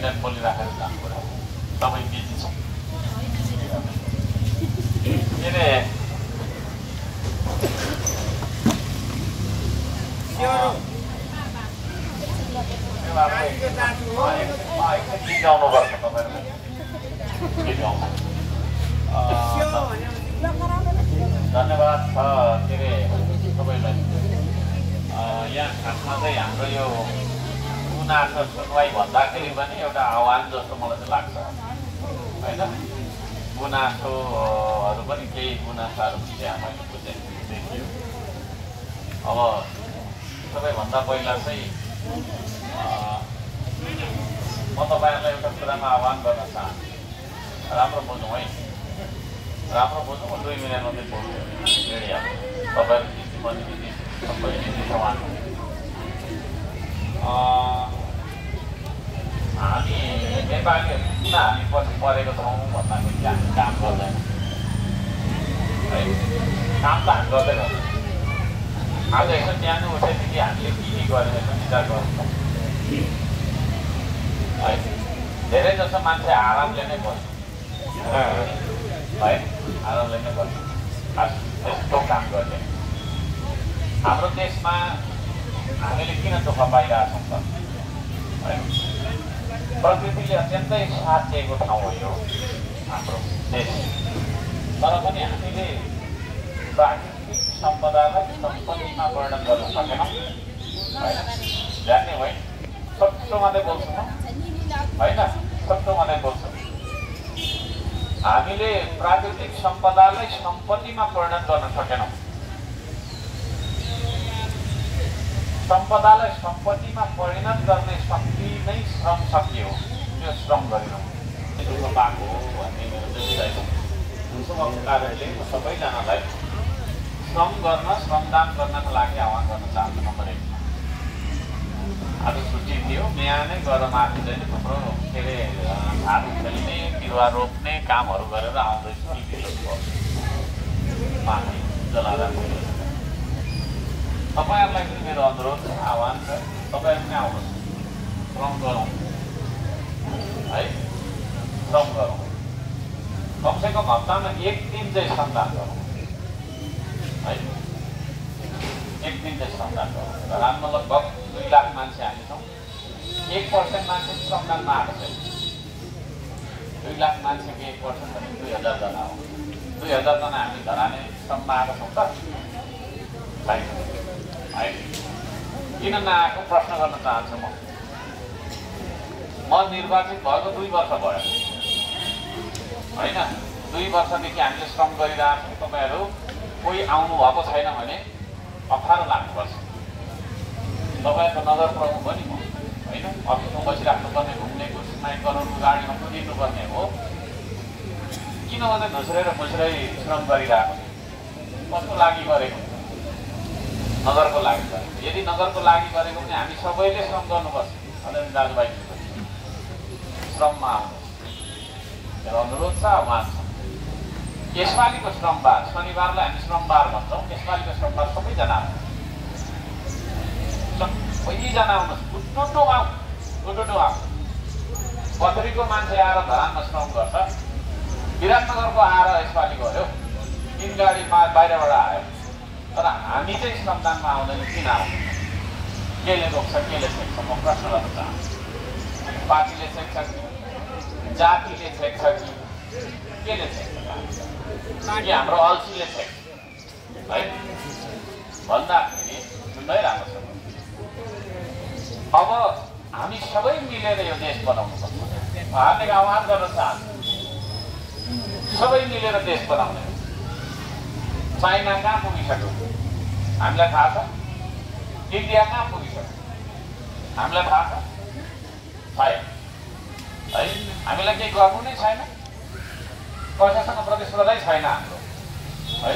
Minute बोलिराखेर जानु पऱ्यो तपाईँ बिजी होइन गुनासोहरू पनि केही गुनासाहरू पनि त्यहाँ मैले बुझेँ देखियो अब सबैभन्दा पहिला चाहिँ म तपाईँहरूलाई एउटा कुरामा आह्वान गर्न चाहन्छु राम्रो बुझौँ है राम्रो बुझौँ दुई मिनट मात्रै बोल्छु मिडिया तपाईँहरू दिदी पनि दिदी सबै दिदी समान हामी नेपालीहरू किन हामी परेको छौँ भन्दाखेरि चाहिँ हामी काम गर्दैन है काम त हामी गर्दै गर्दैन आज यसो बिहान उठेदेखि हामीले के के गरेर यसो विचार गर्छौँ है धेरै जसो मान्छे आरामले नै बस्छ है आरामले नै बस्छ यस्तो काम गर्ने हाम्रो देशमा हामीले किन दुःख पाइरहेछौँ त है प्रकृतिले अत्यन्तै साथ दिएको ठाउँ हो यो हाम्रो देश तर पनि हामीले प्राकृतिक सम्पदालाई सम्पत्तिमा वर्णन गर्न सकेनौँ। जान्ने होइन छोटो मात्रै बोल्छु होइन छोटो मात्रै हामीले प्राकृतिक सम्पदालाई सम्पत्तिमा परिणत गर्न सकेनौँ सम्पदालाई सम्पत्तिमा परिणत गर्ने नै श्रम शक्ति हो त्यो श्रम गरेनौँ दुःख पाएको हो भन्ने मेरो देखिरहेको उसको कारणले म सबैजनालाई श्रम गर्न श्रमदान गर्नको लागि आह्वान गर्न चाहन्छु नम्बर एकमा आज छुट्टी थियो बिहान गरम आफूले नै थुप्रो के अरे झाडु खेल्ने बिरुवा रोप्ने कामहरू गरेर आउँदैछु टिभीको पानी जलाएर। तपाईँहरूलाई पनि मेरो अनुरोध छ आह्वान छ तपाईँहरू पनि आउनुहोस् श्रम गरौँ है श्रम गरौँ कमसेकम हप्तामा एक दिन चाहिँ श्रमदान गरौँ है एक दिन चाहिँ श्रमदान गरौँ र हाम्रो लगभग दुई लाख मान्छे हामी छौँ एक पर्सेन्ट मान्छे श्रमदानमा आएको छैन दुई लाख मान्छेको एक पर्सेन्ट भने दुई हजारजना हो दुई हजारजना हामी धराने श्रममा आएको छौँ त छैन है नआएको प्रश्न गर्न चाहन्छु म म निर्वाचित भएको दुई वर्ष भयो। होइन? दुई वर्षदेखि हामीले श्रम गरिरहेको छौँ। तपाईँहरू कोही आउनु भएको छैन भने अप्ठ्यारो लाग्नुपर्छ। तपाईँहरूको नगर प्रमुख हो। नि म होइन? अफिसमा बसिराख्नुपर्ने घुम्ने कुर्सीमा गराउनु गाडीमा कुदिनुपर्ने हो। किन मात्रै घुस्रेर घुस्रै श्रम गरिरहेको कसको लागि गरेको? नगरको लागि गरेको। यदि नगरको लागि गरेको भने हामी सबैले श्रम गर्नुपर्छ। दाजुभाइ। श्रममा अनुरोध छ छ यसपालिको श्रमबार शनिबारलाई हामी श्रमबार भन्छौँ। यसपालिको श्रमबार सबैजना सबैजना आउनुहोस् टुटो आऊ टुटो आऊ पथरीको मान्छे आएर धरानमा श्रम गर्छ। विराटनगरको आएर यसपालि गऱ्यो तिन गाडी बाहिरबाट आयो। तर हामी चाहिँ श्रमदानमा आउँदैन। किन आउँदैन? केले रोक्छ केले छेक्छ म प्रश्न गर्न चाहन्छु। पार्टीले छेक्छ कि जातिले छेक्छ कि केले छेक्छ? कि हाम्रो अल्छीले छेक्छ। है? भन्दाखेरि सुन्दै राम्रो छ। अब हामी सबै मिलेर यो देश बनाउनु पर्छ हार्दिक आह्वान गर्न चाहन्छु। सबै मिलेर देश बनाउने। चाइना कहाँ पुगिसक्यो? हामीलाई थाहा छ? इन्डिया कहाँ पुगिसक्यो? हामीलाई थाहा छ? है? हामीलाई केही गर्नु नै छैन। कसैसँग प्रतिस्पर्धै छैन हाम्रो। है?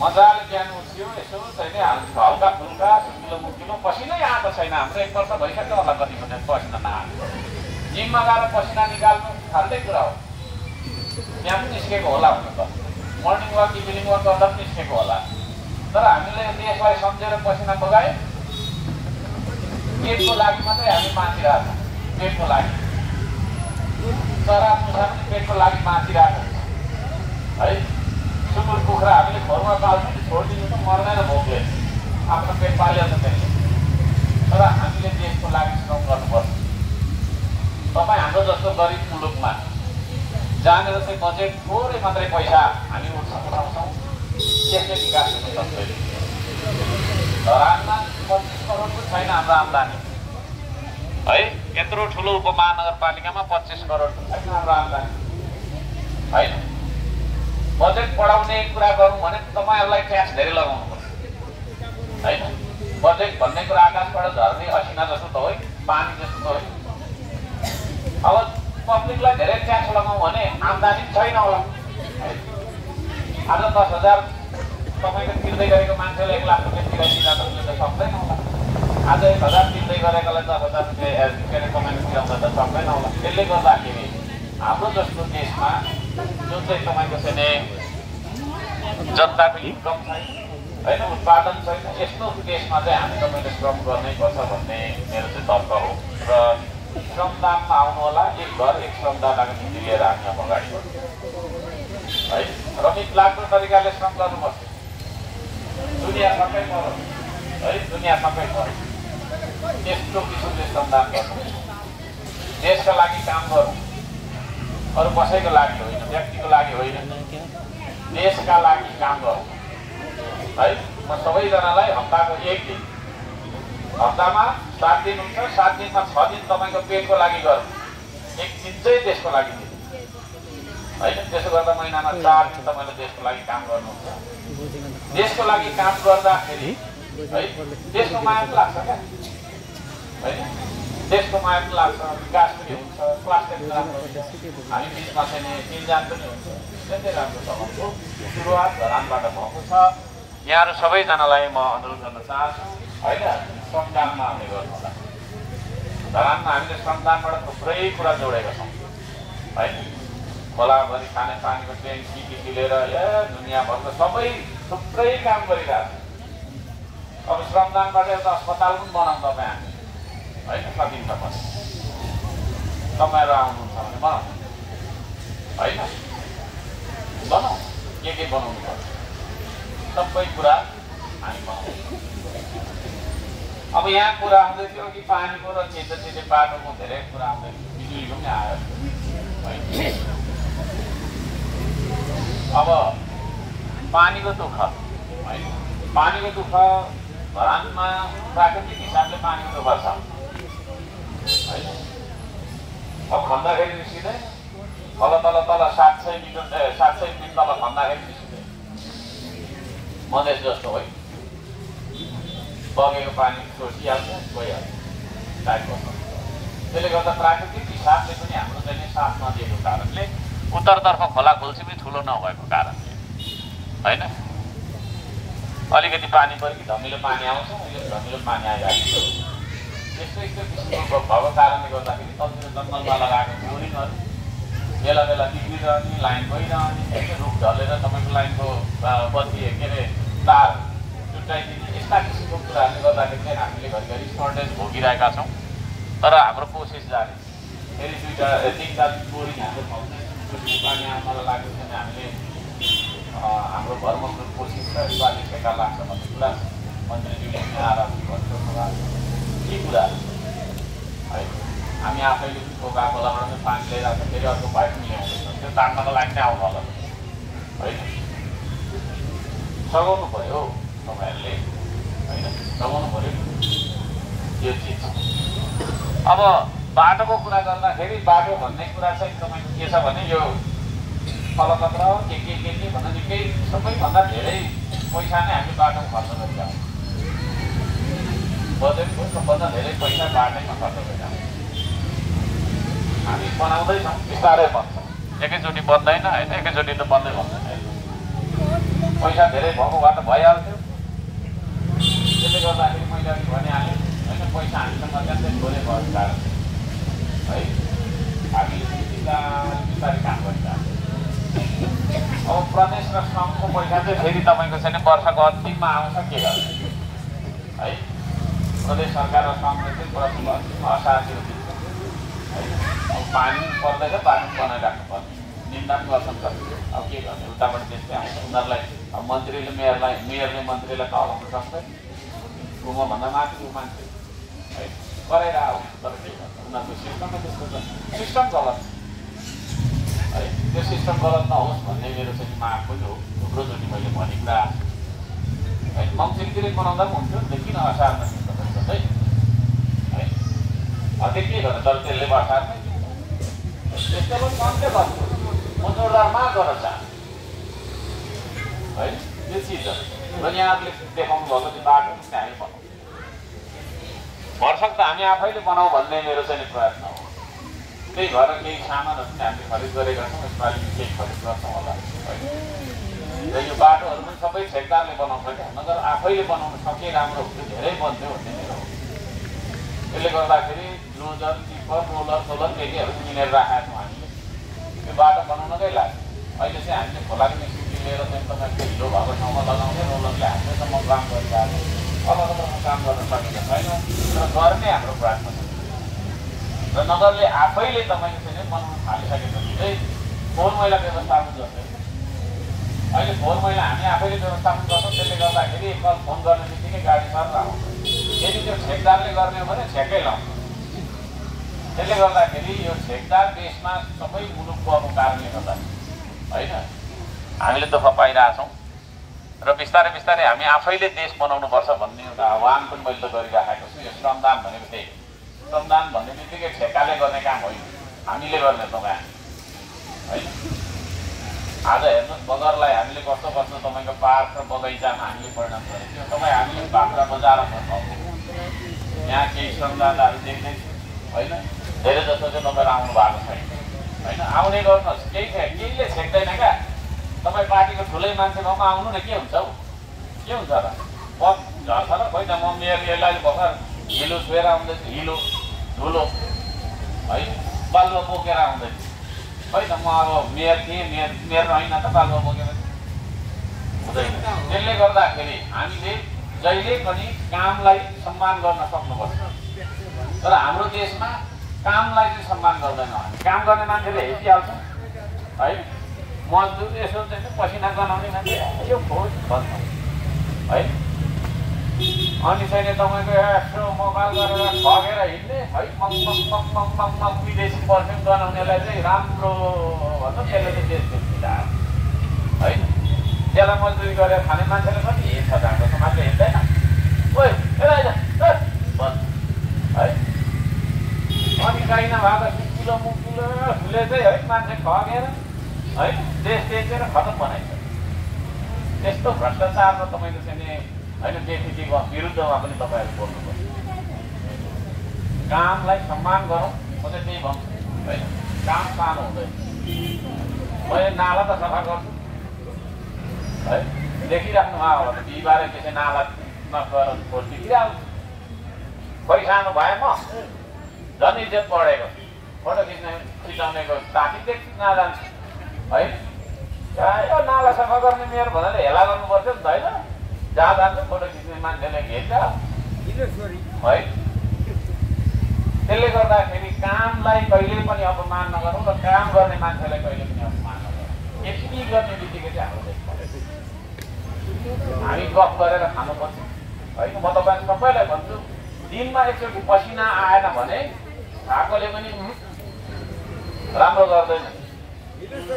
मजाले बिहान उठ्यो यसो चाहिँ हल्का फुल्का सुकिलो मुकिलो पसिनै आएको छैन हाम्रो। एक वर्ष भइसक्यो होला कति बजे पसिना नआएको। जिममा गएर पसिना निकाल्नु फाल्टै कुरा हो। त्यहाँ पनि निस्केको होला हुन त। मर्निङ वाक इभिनिङ वाक गर्दा पनि निस्केको होला। तर हामीले देशलाई सम्झेर पसिना बगायो। पेटको लागि मात्रै हामी बाँचिरहेको पेटको लागि। चरा मुसा पनि पेटको लागि बाँचिरहेको हुन्छ है सुँगुर कुखुरा हामीले घरमा पाल्छौँ छोडिदिनु त मर्दैन भोकले। आफ्नो पेट पालिहाल्छ त्यसले। तर हामीले देशको लागि श्रम गर्नुपर्छ। तपाईँ हाम्रो जस्तो गरिब मुलुकमा जहाँनिर चाहिँ बजेट थोरै मात्रै पैसा हामी उठ उठाउँछौँ त्यसले विकास हुन सक्दैन। धरानमा पच्चिस करोडको छैन हाम्रो आम्दानी। है यत्रो ठुलो उपमहानगरपालिकामा पच्चिस करोड होइन? बजेट बढाउने कुरा गरौँ भने तपाईँहरूलाई ट्याक्स धेरै लगाउनु पर्छ। होइन? बजेट भन्ने कुरा आकाशबाट झर्ने असिना जस्तो त होइन पानी जस्तो त होइन। अब पब्लिकलाई धेरै ट्याक्स लगाउँ भने आम्दानी छैन होला। आज दस हजार तपाईँको तिर्दै गरेको मान्छेले एक लाख रुपियाँ तिराइदिँदा त सक्दैन होला। आज एक हजार गरेकोलाई हजार रुपियाँ के अरे तिराउँदा त सक्दैन होला त्यसले गर्दाखेरि हाम्रो जस्तो देशमा जुन चाहिँ तपाईँको चाहिँ जनताको इन्कम छैन होइन उत्पादन छैन यस्तो देशमा चाहिँ हामी तपाईँले श्रम गर्नै पर्छ भन्ने मेरो चाहिँ तर्क हो र श्रमदानमा आउनु होला एक घर एक श्रमदाताको नीति लिएर अब अगाडि बढ्छौँ है रमित लाग्दो तरिकाले श्रम गर्नुपर्छ दुनियाँ सबै पऱ्यो है दुनियाँ सबै पऱ्यो त्यस्तो किसिमले श्रमदान गर्नु। देशका लागि काम गरौँ अरू कसैको लागि होइन व्यक्तिको लागि होइन। देशका लागि काम गरौँ है म सबैजनालाई हप्ताको एक दिन हप्तामा सात दिन हुन्छ सात दिनमा छ दिन तपाईँको पेटको लागि गरौँ एक दिन चाहिँ देशको लागि दिनु। होइन त्यसो गर्दा महिनामा चार दिन तपाईँले देशको लागि काम गर्नुहुन्छ। देशको लागि काम गर्दाखेरि है देशको माया लाग्छ क्या। होइन देशको माया पनि लाग्छ विकास पनि हुन्छ स्वास्थ्य पनि राम्रो हामी बिचमा चाहिँ चिन्जान पनि हुन्छ त्यति राम्रो छ सुरुवात धरानबाट भएको छ यहाँहरू सबैजनालाई म अनुरोध गर्न चाहन्छु होइन श्रमदानमा आउने गर्नु होला धरानमा हामीले श्रमदानबाट थुप्रै कुरा जोडेका छौँ होइन खोलाभरि खाने पानीको ट्याङ्क सिटीदेखि लिएर ए दुनियाँभरको सबै थुप्रै काम गरिरहेको छ अब श्रमदानबाट एउटा अस्पताल पनि बनाउँ तपाईँ हामी होइन सकिन्छ पनि तपाईँहरू आउनुहुन्छ भने बनाउँ होइन बनाउँ के के बनाउनु पर्छ सबै कुरा हामी बनाउँ अब यहाँ कुरा आउँदै थियो कि पानीको र छिटो छिटो बाटोको धेरै कुरा आउँदै थियो बिजुलीको पनि आयो अब पानीको दुःख है पानीको दुःख धरानमा प्राकृतिक हिसाबले पानीको दुःख छ अब खन्दाखेरि निस्किँदै तल तल तल सात सय मिटर सात सय फिट तल खन्दाखेरि निस्किँदै मधेस जस्तो है बगेको पानी सोसिहाल्छ गइहाल्छ टाइप गर्छ त्यसले गर्दा प्राकृतिक हिसाबले पनि हाम्रो चाहिँ साथ नदिएको कारणले उत्तरतर्फ खोला खोल्सी पनि ठुलो नभएको कारणले होइन अलिकति पानी पऱ्यो कि धमिलो पानी आउँछ अहिले धमिलो पानी आइरहेको छ त्यस्तो यस्तो किसिमको भएको कारणले गर्दाखेरि तलतिर जङ्गलमा लगाएको बोरिङहरू बेला बेला बिग्रिरहने लाइन गइरहने त्यस्तै रुख ढलेर तपाईँको लाइनको बत्ती के अरे तार चुट्टाइदिने यस्ता किसिमको कुराहरूले गर्दाखेरि चाहिँ हामीले घरिघरि सर्टेज भोगिरहेका छौँ। तर हाम्रो कोसिस जाने। फेरि दुईवटा तिनवटा बोरिङ हाम्रो ठाउँमा पानी आउनलाई लाग्यो भने हामीले हाम्रो भरमग्न कोसिस र योपालि ठेका लाग्छ भन्ने कुरा मन्त्रीज्यूले आएर भन्नु कुरा के कुरा है हामी आफैले कोका खोलाबाट पनि पानी ल्याइरहेको छ फेरि अर्को पाइप पनि ल्याउँदैछ त्यो तान्नको लागि नै आउनु होला होइन सघाउनु पऱ्यो तपाईँहरूले होइन सघाउनु पऱ्यो यो चिज अब बाटोको कुरा गर्दाखेरि बाटो भन्ने कुरा चाहिँ तपाईँको के छ भने यो फलपत्र के के के के भन्दा निकै सबैभन्दा धेरै पैसा नै हामी बाटोमा खर्च गरिरहेको बजेटको सबभन्दा धेरै पैसा बाटैमा खर्च गरिरहेको हामी बनाउँदैछौँ बिस्तारै बन्छौँ। एकैचोटि बन्दैन होइन? एकैचोटि त बन्दै भन्दैन पैसा धेरै भएको भए त भइहाल्थ्यो। त्यसले गर्दाखेरि मैले अघि भनिहालेँ होइन? पैसा हामीसँग अत्यन्तै थोरै भएको कारण। है? हामीले बिस्तारै बिस्तारै काम गरिरहेको अब प्रदेश र सङ्घको पैसा चाहिँ फेरि तपाईँको चाहिँ वर्षको अन्तिममा आउँछ के गर्छ है? प्रदेश सरकार र सङ्घले चाहिँ दिन्छ होइन अब पानी पर्दैछ पानी बनाइराख्नु पर्ने निन्दा पनि गर्छन् त अब के गर्ने? उताबाट त्यस्तै आउँछ। उनीहरूलाई अब मन्त्रीले मेयरलाई मेयरले मन्त्रीलाई कहलाउनु सक्दैन उमाभन्दा माथि ऊ मान्छे है? कराएर आऊ तर के गर्छ उनीहरूको सिस्टमै त्यस्तो छ। सिस्टम गलत है? त्यो सिस्टम गलत नहोस् भन्ने मेरो चाहिँ माग पनि हो। थुप्रोचोटि मैले भनेको कुरा है? मङ्सिरतिर बनाउँदा पनि हुन्थ्यो किन असारमा है है त्यो के गर्नु तर त्यसले असारमै त्यस्तो पनि कमले गर्नु म जोरदारमा गर्न चाहन्छु है त्यो चिजहरू र यहाँहरूले देखाउनु भएको त्यो बाटो चाहिँ हामी बनाउँ भरसक त हामी आफैले बनाऊ भन्ने मेरो चाहिँ प्रयत्न हो त्यही भएर केही सामानहरू चाहिँ हामीले खरिद गरेका छौँ यसपालि केही खरिद गर्छौँ होला र यो बाटोहरू पनि सबै ठेकदारले बनाउँछ क्या नगर आफैले बनाउनु सके राम्रो हुन्थ्यो धेरै बन्थ्यो भन्ने त्यसले गर्दाखेरि डोजर टिप्पर रोलर सोलर के केहरू किनेर राखेका छौँ हामीले। त्यो बाटो बनाउनकै लाग्यो अहिले चाहिँ हामीले खोलाको मिस्त्री लिएर चाहिँ तपाईँको हिलो भएको ठाउँमा लगाउने रोलरले हाम्रोसम्म काम गरिरहेको अलग काम गर्न सकिन्छ छैन र गर्ने हाम्रो प्रयासमा छ। र नगरले आफैले तपाईँको चाहिँ बनाउन थालिसकेपछि चाहिँ फोहोर मैला व्यवस्थापन जस्तै अहिले फोहोर मैला हामी आफैले व्यवस्थापन गर्छौँ त्यसले गर्दाखेरि एकल फोन गर्ने बित्तिकै गाडी सर आउँछ। यदि त्यो ठेकदारले गर्ने हो भने ठेकै लाउँछ त्यसले गर्दाखेरि यो ठेकदार देशमा सबै मुलुक कारणले गर्दा होइन हामीले दुःख पाइरहेछौँ र बिस्तारै बिस्तारै हामी आफैले देश बनाउनुपर्छ भन्ने एउटा आह्वान पनि मैले त गरिराखेको छु यो श्रमदान भनेको त्यही श्रमदान भन्ने बित्तिकै ठेकाले गर्ने काम होइन हामीले गर्ने तपाईँ होइन आज हेर्नुहोस् बगरलाई हामीले कस्तो कस्तो तपाईँको पार्क र बगैँचामा हामीले परिणत गरेको थियो तपाईँ हामीले बाख्रा बजार यहाँ केही श्रमदाताहरू देख्दैछु होइन धेरै जस्तो चाहिँ तपाईँहरू आउनु भएको छैन। होइन आउने गर्नुहोस्। केही केहीले छेक्दैन क्या। तपाईँ पार्टीको ठुलै मान्छे भएमा आउनु न के हुन्छ हौ? के हुन्छ र पद झर्छ र खोइ त म मेरो यसलाई भर्खर हिलो छोएर आउँदैछु। हिलो धुलो है? बालुवा बोकेर आउँदैछु। खै त म अब मेयर थिएँ मेयर मेयर होइन त बालुवा बोकेर। हुँदैन। त्यसले गर्दाखेरि हामीले जहिले पनि कामलाई सम्मान गर्न सक्नुपर्छ। तर हाम्रो देशमा कामलाई चाहिँ सम्मान गर्दैनौँ हामी। काम गर्ने मान्छेले हेरिहाल्छ है? मजदुर यसो चाहिँ पसिना गनाउने मान्छे यो खोज भन्छ है? अनि चाहिँ तपाईँको यसो मोबाइल गरेर ठगेर हिँड्ने है? मङ विदेशी पर्फ्युम गनाउनेलाई चाहिँ राम्रो भन्छ त्यसले चाहिँ देश त्यसलाई मजदुरी गरेर खाने मान्छेले पनि हेर्छ हाम्रो समाजले ओइ भन्छ है? अनि गाई नभएको सुकिलो मुकिलो फुले चाहिँ है मान्छे ठगेर है देश बेचेर खतम बनाइन्छ त्यस्तो भ्रष्टाचारमा तपाईँको चाहिँ होइन व्यक्तिको विरुद्धमा पनि तपाईँहरू बोल्नुपर्छ कामलाई सम्मान गरौँ म चाहिँ त्यही भन्छु। है काम सानो हुँदैन। मैले नाला त सफा गर्छु। है? देखिराख्नु भयो होला त बिहिबारे त्यसै नालामा गएर खोजिदिइहाल्छु खोइ सानो भए म? झन् इज्जत पढेको फोटो खिच्ने खिचाउनेको साथी देख्छु नजान्छु है यो नाला सफा गर्ने मेरो भनेर हेला गर्नुपर्छ नि त होइन जहाँ जान्छ फोटो खिच्ने मान्छेले घेर्छ है त्यसले गर्दाखेरि कामलाई कहिले पनि अपमान नगरौँ र काम गर्ने मान्छेलाई कहिले पनि अपमान नगरौँ यति गर्ने बित्तिकै चाहिँ हाम्रो हामी गफ गरेर खानुपर्छ होइन म तपाईँहरू सबैलाई भन्छु दिनमा एकचोटि पसिना आएन भने खाएकोले पनि राम्रो गर्दैन।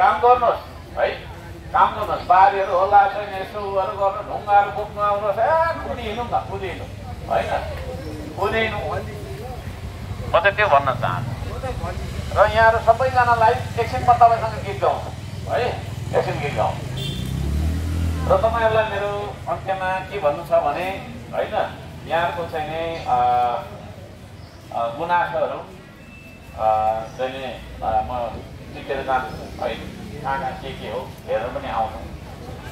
काम गर्नुहोस् है काम गर्नुहोस्। बारीहरू होला छैन यसो उहरू गर्नु ढुङ्गाहरू बोक्नु आउनुहोस् ए कुदी हिँडौँ न कुदी हिँडौँ होइन कुदी हिँडौँ म चाहिँ त्यो भन्न चाहन्छु। र यहाँहरू सबैजनालाई एकछिन म तपाईँसँग गीत गाउँछु है एकछिन गीत गाउँ र तपाईँहरूलाई मेरो अन्त्यमा के भन्नु छ भने होइन यहाँहरूको चाहिँ नि गुनासोहरू चाहिँ म टिकेर जान्छु है कहाँ कहाँ के के हो हेरेर पनि आउनु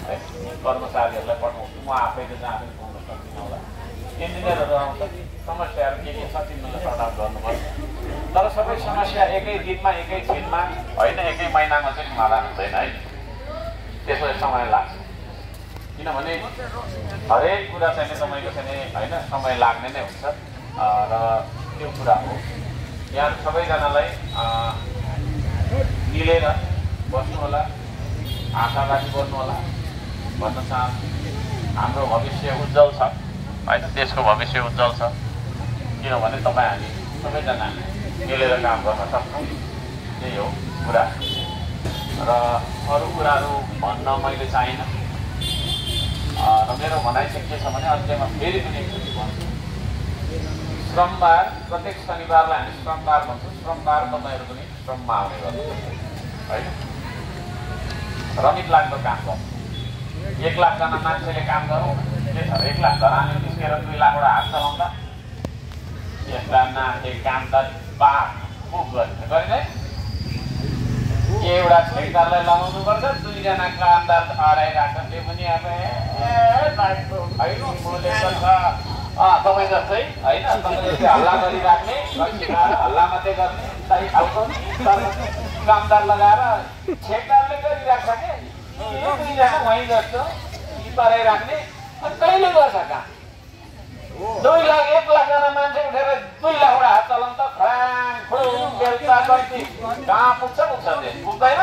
है कर्मचारीहरूलाई पठाउँछु। म आफैले जहाँ पनि पाउन सक्दिनँ होला। इन्जिनियरहरू आउँछ समस्याहरू के के छ तिनीहरूले सट आउट गर्नुपर्छ। तर सबै समस्या एकै दिनमा एकै छिनमा होइन एकै महिनामा चाहिँ समाधान हुँदैन है। त्यसमा समय लाग्छ। किनभने हरेक कुरा चाहिँ तपाईँको चाहिँ होइन समय लाग्ने नै हुन्छ। र त्यो कुरा हो। यहाँ सबैजनालाई मिलेर बस्नु होला आशा राखी बस्नु होला भन्न चाहन्छु। हाम्रो भविष्य उज्जवल छ। होइन देशको भविष्य उज्जवल छ। किनभने तपाईँ हामी सबैजना मिलेर काम गर्न सक्छौँ। त्यही हो कुरा। र अरू कुराहरू भन्न मैले चाहिनँ। र मेरो भनाइ चाहिँ के छ भने अन्त्यमा फेरि पनि एकचोटि भन्छु श्रमबार प्रत्येक शनिबारलाई हामी श्रमबार भन्छौँ श्रमबार तपाईँहरू पनि श्रममा आउने गर्नुहुन्छ होइन रमित लाग्दो काम गर्नु एक लाखजना मान्छेले काम गरौँ के छ एक लाख धरानी निस्केर दुई लाखवटा हात चलाउँदा यसलाई नाथे काम त बा बुक गरिन्छ गरिँदैन एउटा ठेकदारलाई लगाउनु पर्छ दुईजना कामदार अडाइरहेको त्यो पनि अब तपाईँ जस्तै होइन तपाईँले हल्ला गरिराख्ने हल्ला मात्रै गर्ने खालको कामदार लगाएर ठेकदारले गरिराख्छ के? दुईजना वहीँ जस्तो यी पराइराख्ने अनि कहिले गर्छ काम? दुई लाख एक लाखजना मान्छे उठेर दुई लाखवटा हात चलाउनु त फ्राङ बेलुका कति कहाँ पुग्छ पुग्छ देश पुग्दैन?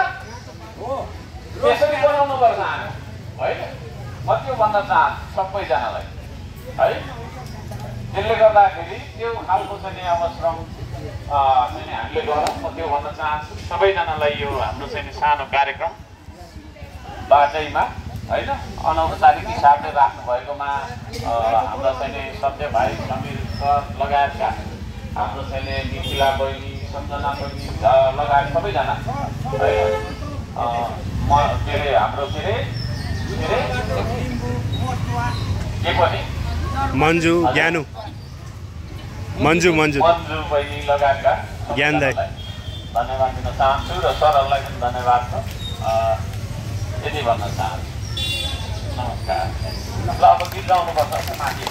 त्यसरी बनाउनु पर्छ हामी। होइन? म त्यो भन्न चाहन्छु सबैजनालाई। है? त्यसले गर्दाखेरि त्यो खालको चाहिँ अब श्रम चाहिँ हामीले गरौँ। म त्यो भन्न चाहन्छु सबैजनालाई यो हाम्रो चाहिँ सानो कार्यक्रम बाटैमा होइन? अनौपचारिक हिसाबले राख्नु भएकोमा अँ, हाम्रा चाहिँ सत्य भाइ समीर सर लगायतका हाम्रो चाहिँ मिथिला बहिनी सम्झना बहिनी लगायत सबैजना है म के अरे हाम्रो के अरे के अरे के पनि मन्जु ज्ञानु। मन्जु मन्जु। मन्जु बहिनी लगायतका ज्ञान। सबैजनालाई धन्यवाद दिन चाहन्छु र सरहरूलाई पनि धन्यवाद छ। यति भन्न चाहन्छु। नमस्कार ल अब गीत गाउनुपर्छ। माथि